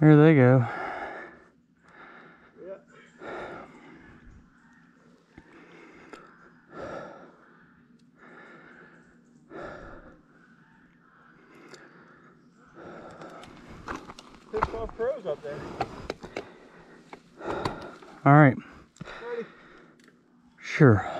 There they go. Yeah. Off crows up there. All right. Ready? Sure.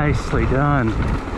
Nicely done.